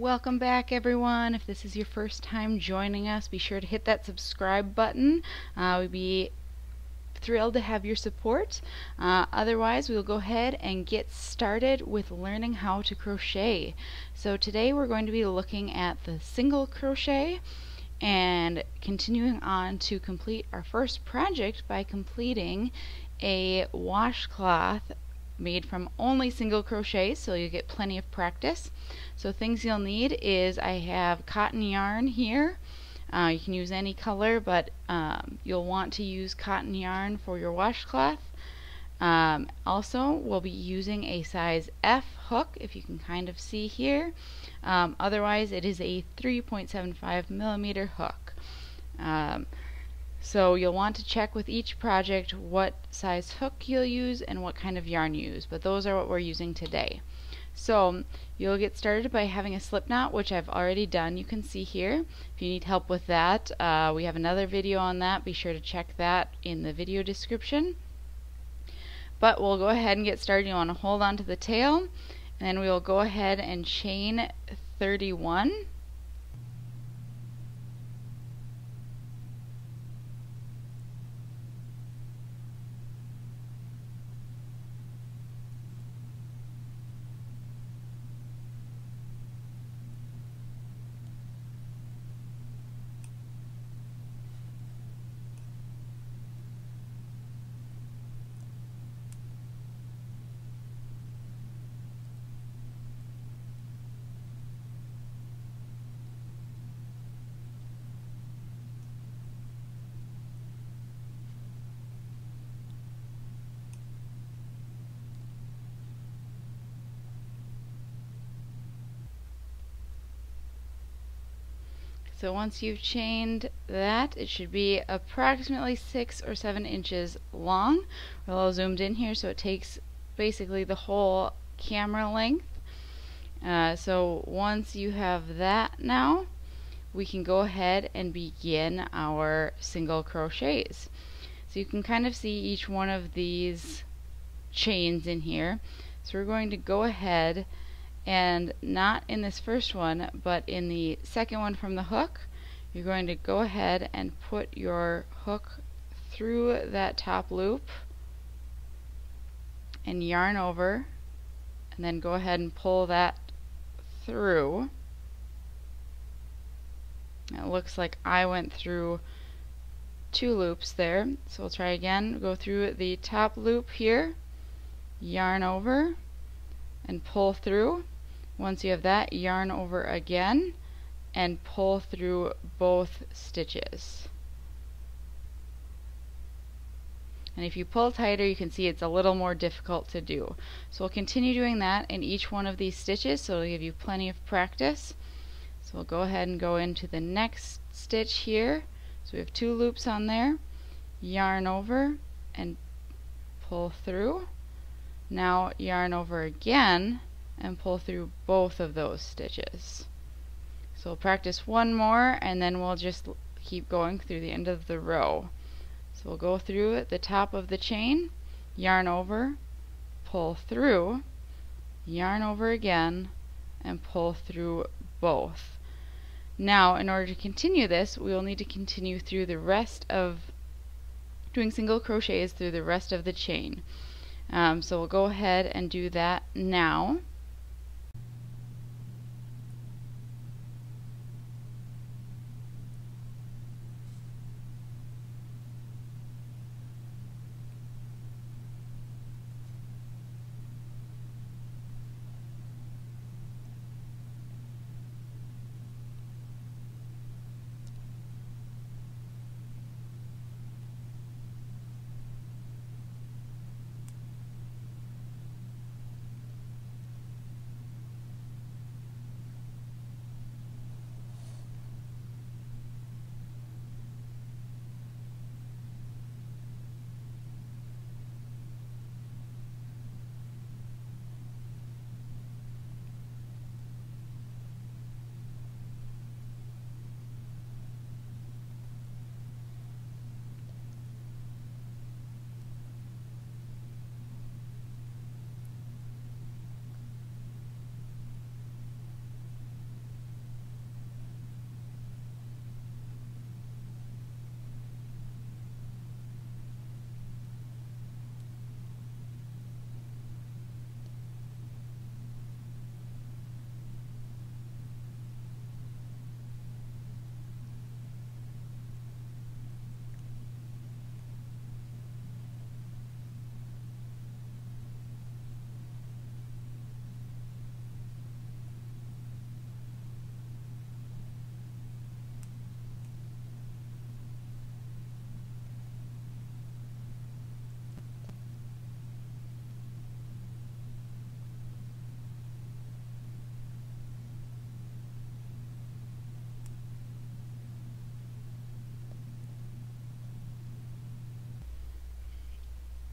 Welcome back everyone. If this is your first time joining us, be sure to hit that subscribe button. Uh, we'd be thrilled to have your support. Uh, otherwise, we'll go ahead and get started with learning how to crochet. So today we're going to be looking at the single crochet and continuing on to complete our first project by completing a washcloth made from only single crochet so you get plenty of practice. So things you'll need is I have cotton yarn here. Uh, you can use any color but um, you'll want to use cotton yarn for your washcloth. Um, also we'll be using a size F hook if you can kind of see here. Um, otherwise it is a 3.75 millimeter hook. So you'll want to check with each project what size hook you'll use and what kind of yarn you use, but those are what we're using today. So you'll get started by having a slip knot, which I've already done. You can see here. If you need help with that, uh, we have another video on that. Be sure to check that in the video description. But we'll go ahead and get started. You want to hold on to the tail, and then we will go ahead and chain 31. So once you've chained that, it should be approximately six or seven inches long. We're a little zoomed in here so it takes basically the whole camera length. Uh, so once you have that now, we can go ahead and begin our single crochets. So you can kind of see each one of these chains in here. So we're going to go ahead and not in this first one but in the second one from the hook you're going to go ahead and put your hook through that top loop and yarn over and then go ahead and pull that through. It looks like I went through two loops there. So we'll try again. Go through the top loop here yarn over and pull through once you have that, yarn over again and pull through both stitches. And if you pull tighter, you can see it's a little more difficult to do. So we'll continue doing that in each one of these stitches, so it'll give you plenty of practice. So we'll go ahead and go into the next stitch here. So we have two loops on there. Yarn over and pull through. Now yarn over again and pull through both of those stitches. So we'll practice one more and then we'll just keep going through the end of the row. So we'll go through the top of the chain, yarn over, pull through, yarn over again, and pull through both. Now, in order to continue this, we will need to continue through the rest of doing single crochets through the rest of the chain. Um, so we'll go ahead and do that now.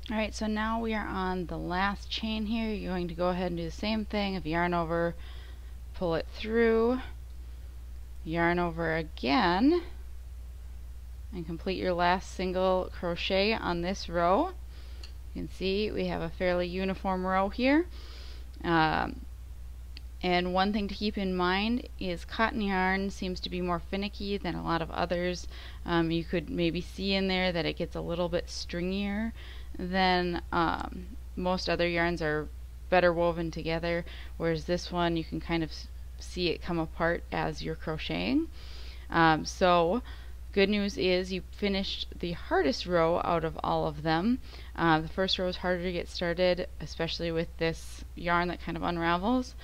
Alright, so now we are on the last chain here. You're going to go ahead and do the same thing. If yarn over, pull it through, yarn over again, and complete your last single crochet on this row. You can see we have a fairly uniform row here. Um, and one thing to keep in mind is cotton yarn seems to be more finicky than a lot of others. Um, you could maybe see in there that it gets a little bit stringier than um, most other yarns are better woven together, whereas this one you can kind of see it come apart as you're crocheting. Um, so good news is you finished the hardest row out of all of them. Uh, the first row is harder to get started, especially with this yarn that kind of unravels.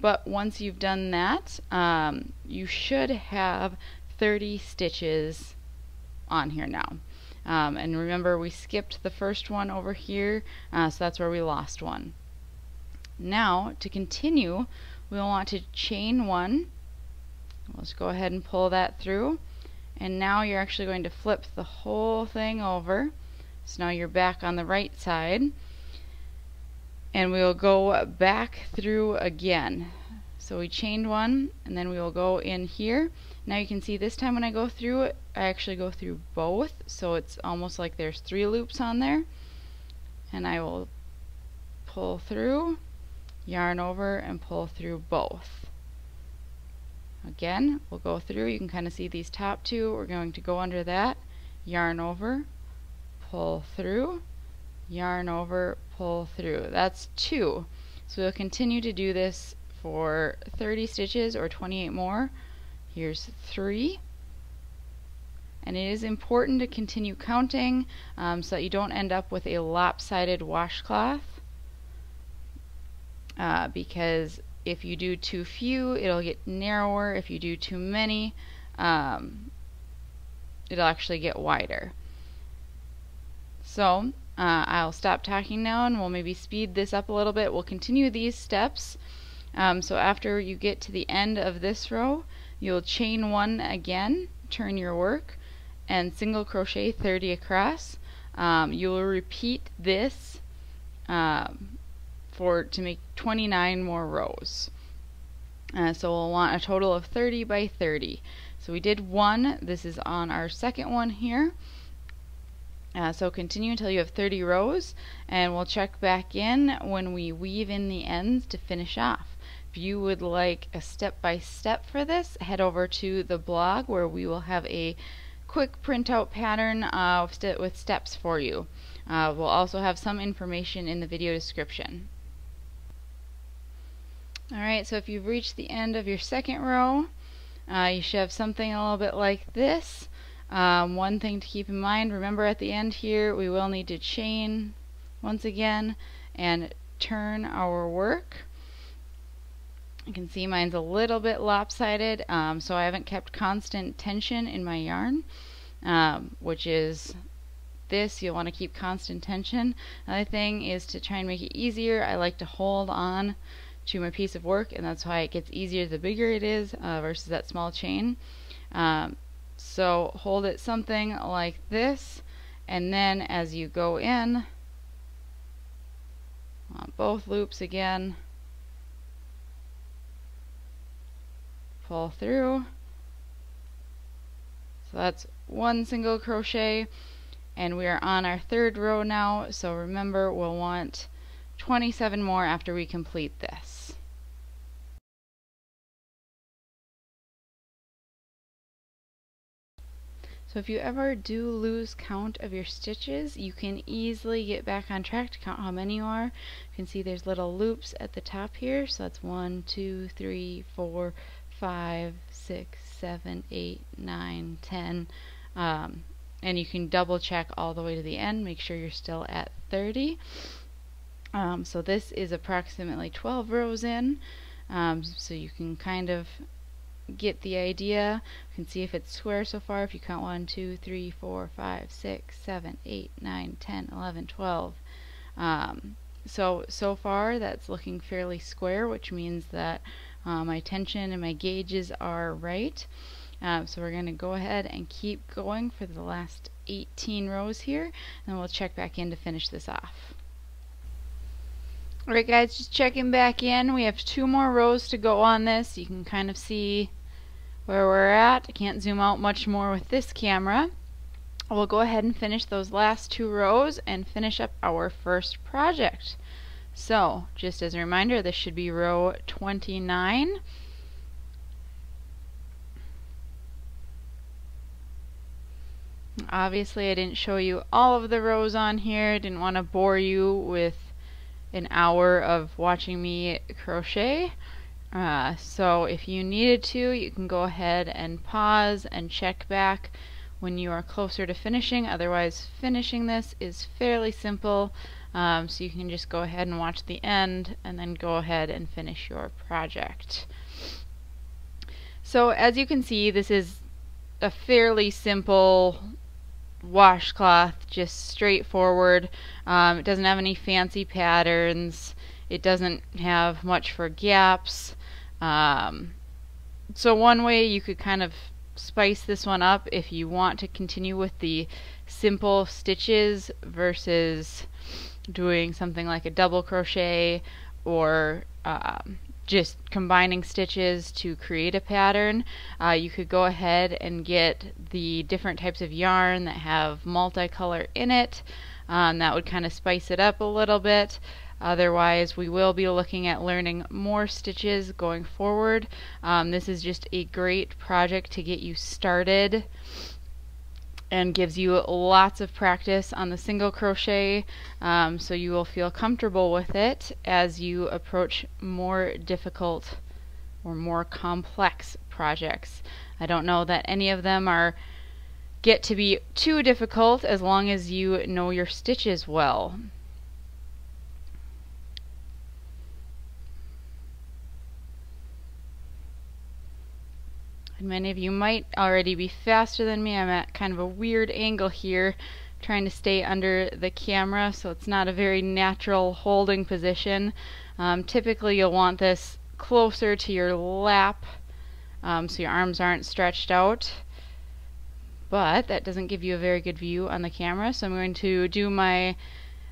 But once you've done that, um, you should have 30 stitches on here now. Um, and remember, we skipped the first one over here, uh, so that's where we lost one. Now, to continue, we'll want to chain one. Let's go ahead and pull that through. And now you're actually going to flip the whole thing over. So now you're back on the right side and we will go back through again. So we chained one and then we will go in here. Now you can see this time when I go through it, I actually go through both so it's almost like there's three loops on there. And I will pull through, yarn over and pull through both. Again, we'll go through, you can kind of see these top two, we're going to go under that, yarn over, pull through, yarn over, pull through. That's two. So we'll continue to do this for 30 stitches or 28 more. Here's three. And it is important to continue counting um, so that you don't end up with a lopsided washcloth uh, because if you do too few it'll get narrower if you do too many um, it'll actually get wider so uh, I'll stop talking now and we'll maybe speed this up a little bit. We'll continue these steps. Um, so after you get to the end of this row, you'll chain one again, turn your work, and single crochet 30 across. Um, you will repeat this um, for to make 29 more rows. Uh, so we'll want a total of 30 by 30. So we did one. This is on our second one here. Uh, so continue until you have 30 rows and we'll check back in when we weave in the ends to finish off. If you would like a step-by-step -step for this, head over to the blog where we will have a quick printout pattern uh, with steps for you. Uh, we'll also have some information in the video description. Alright, so if you've reached the end of your second row, uh, you should have something a little bit like this. Um, one thing to keep in mind, remember at the end here we will need to chain once again and turn our work. You can see mine's a little bit lopsided, um, so I haven't kept constant tension in my yarn, um, which is this. You'll want to keep constant tension. Another thing is to try and make it easier. I like to hold on to my piece of work, and that's why it gets easier the bigger it is uh, versus that small chain. Um, so hold it something like this and then as you go in on both loops again pull through so that's one single crochet and we are on our third row now so remember we'll want 27 more after we complete this So if you ever do lose count of your stitches, you can easily get back on track to count how many you are. You can see there's little loops at the top here. So that's one, two, three, four, five, six, seven, eight, nine, ten. Um, and you can double check all the way to the end. Make sure you're still at 30. Um, so this is approximately 12 rows in. Um, so you can kind of get the idea. You can see if it's square so far. If you count 1, 2, 3, 4, 5, 6, 7, 8, 9, 10, 11, 12. Um, so, so far that's looking fairly square, which means that uh, my tension and my gauges are right. Um, so we're going to go ahead and keep going for the last 18 rows here and we'll check back in to finish this off. Alright guys, just checking back in. We have two more rows to go on this. You can kind of see where we're at. I can't zoom out much more with this camera. We'll go ahead and finish those last two rows and finish up our first project. So, just as a reminder, this should be row 29. Obviously, I didn't show you all of the rows on here. I didn't want to bore you with an hour of watching me crochet. Uh, so if you needed to, you can go ahead and pause and check back when you are closer to finishing. Otherwise, finishing this is fairly simple. Um, so you can just go ahead and watch the end and then go ahead and finish your project. So as you can see, this is a fairly simple washcloth, just straightforward. Um, it doesn't have any fancy patterns. It doesn't have much for gaps. Um, so one way you could kind of spice this one up if you want to continue with the simple stitches versus doing something like a double crochet or um, just combining stitches to create a pattern. Uh, you could go ahead and get the different types of yarn that have multicolor in it. Um, that would kind of spice it up a little bit. Otherwise, we will be looking at learning more stitches going forward. Um, this is just a great project to get you started and gives you lots of practice on the single crochet um, so you will feel comfortable with it as you approach more difficult or more complex projects. I don't know that any of them are get to be too difficult as long as you know your stitches well. And many of you might already be faster than me. I'm at kind of a weird angle here trying to stay under the camera so it's not a very natural holding position. Um, typically you'll want this closer to your lap um, so your arms aren't stretched out but that doesn't give you a very good view on the camera so I'm going to do my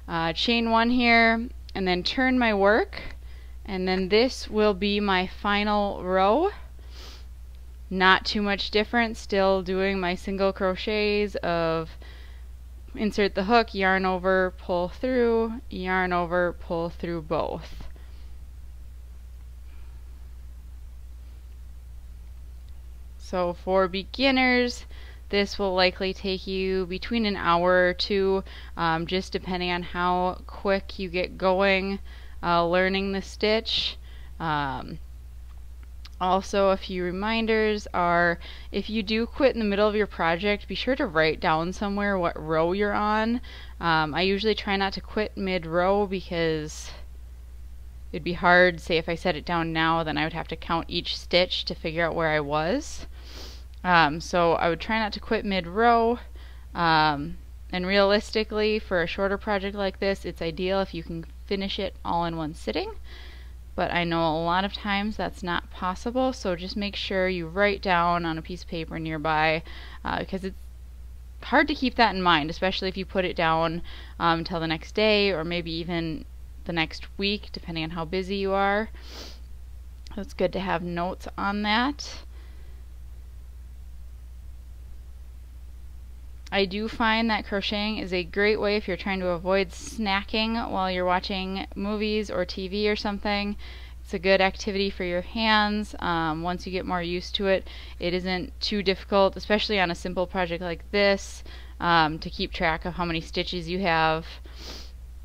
uh, chain one here and then turn my work and then this will be my final row not too much different. Still doing my single crochets of insert the hook yarn over pull through yarn over pull through both. So for beginners this will likely take you between an hour or two um, just depending on how quick you get going uh, learning the stitch. Um, also, a few reminders are if you do quit in the middle of your project, be sure to write down somewhere what row you're on. Um, I usually try not to quit mid-row because it'd be hard, say if I set it down now, then I would have to count each stitch to figure out where I was. Um, so I would try not to quit mid-row. Um, and realistically, for a shorter project like this, it's ideal if you can finish it all in one sitting but I know a lot of times that's not possible so just make sure you write down on a piece of paper nearby uh, because it's hard to keep that in mind especially if you put it down um, until the next day or maybe even the next week depending on how busy you are. It's good to have notes on that I do find that crocheting is a great way if you're trying to avoid snacking while you're watching movies or TV or something. It's a good activity for your hands. Um, once you get more used to it, it isn't too difficult, especially on a simple project like this, um, to keep track of how many stitches you have.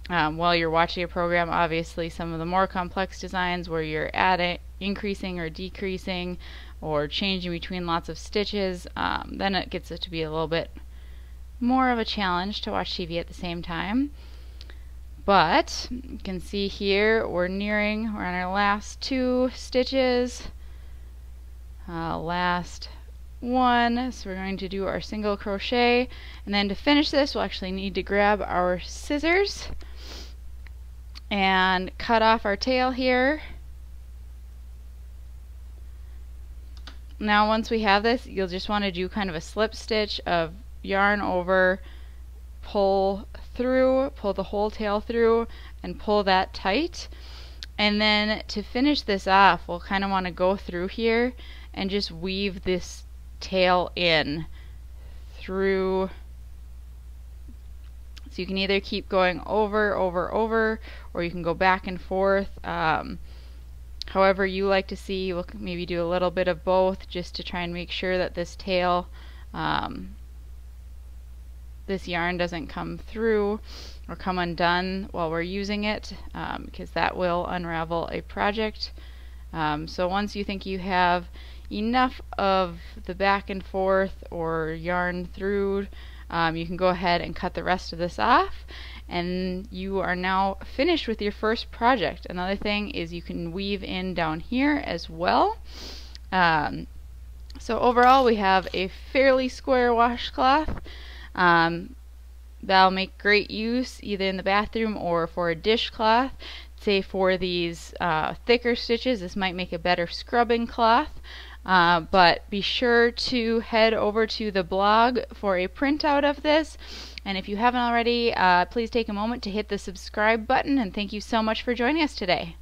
Um, while you're watching a program, obviously some of the more complex designs where you're adding, increasing or decreasing or changing between lots of stitches, um, then it gets it to be a little bit more of a challenge to watch TV at the same time. But you can see here we're nearing, we're on our last two stitches. Uh, last one, so we're going to do our single crochet. And then to finish this, we'll actually need to grab our scissors and cut off our tail here. now once we have this, you'll just want to do kind of a slip stitch of yarn over, pull through, pull the whole tail through, and pull that tight. And then to finish this off, we'll kind of want to go through here and just weave this tail in through so you can either keep going over, over, over, or you can go back and forth. Um, however you like to see, we'll maybe do a little bit of both just to try and make sure that this tail, um, this yarn doesn't come through or come undone while we're using it um, because that will unravel a project. Um, so once you think you have enough of the back and forth or yarn through um, you can go ahead and cut the rest of this off and you are now finished with your first project. Another thing is you can weave in down here as well. Um, so overall we have a fairly square washcloth. Um, that'll make great use either in the bathroom or for a dishcloth. Say for these uh, thicker stitches, this might make a better scrubbing cloth. Uh, but be sure to head over to the blog for a printout of this. And if you haven't already, uh, please take a moment to hit the subscribe button. And thank you so much for joining us today.